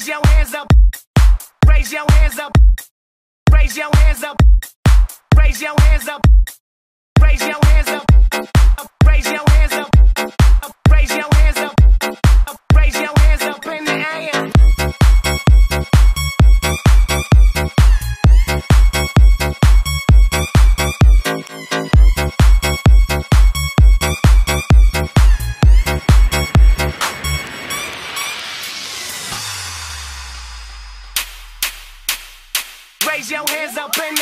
Raise your hands up. Raise your hands up. Raise your hands up. Raise your hands up. Raise your hands up. Your hands up in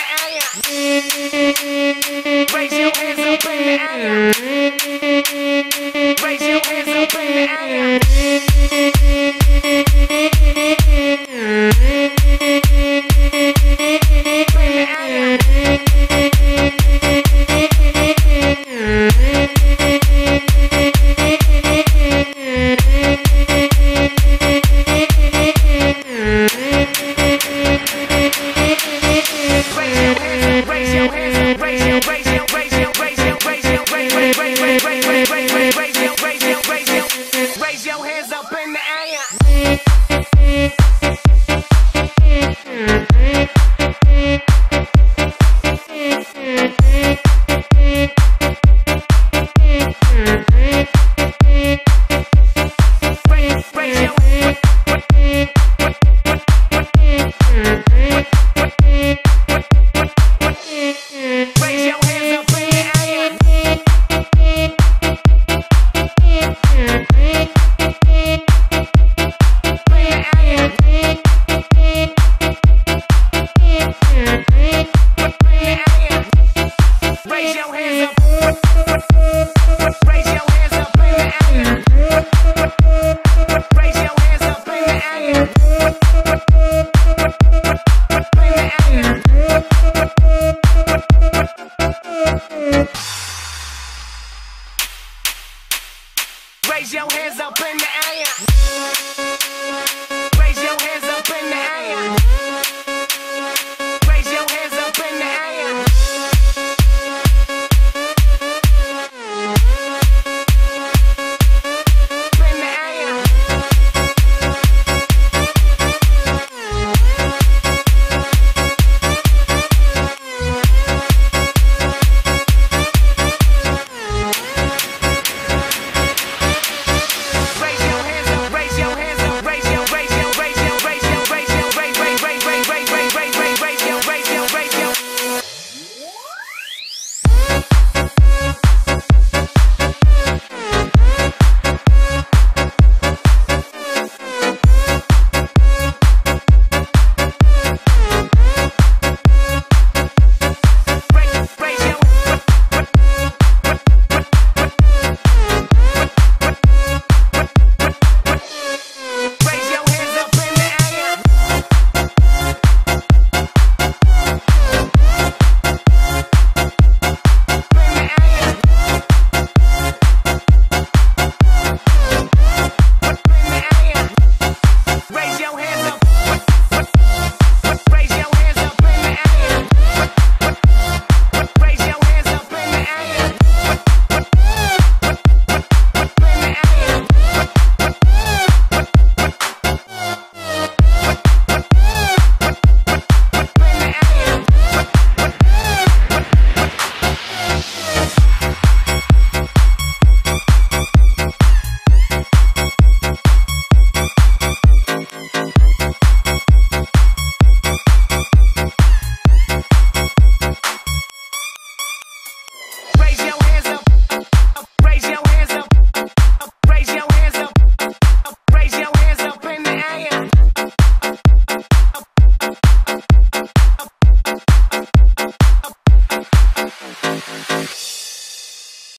Raise your hands up. In the air. Raise your hands up in the air. Air. Raise your hands up in the